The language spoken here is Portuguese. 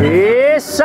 Isso!